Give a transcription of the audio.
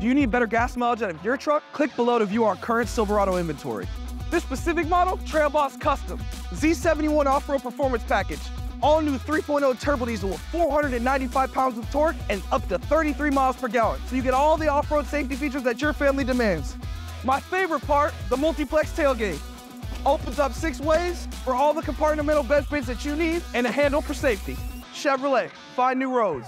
Do you need better gas mileage out of your truck? Click below to view our current Silverado inventory. This specific model, Trail Boss Custom, Z71 Off-Road Performance Package. All new 3.0 turbo diesel with 495 pounds of torque and up to 33 miles per gallon. So you get all the off-road safety features that your family demands. My favorite part, the Multi-Flex tailgate. Opens up six ways for all the compartmental bed space that you need and a handle for safety. Chevrolet, find new roads.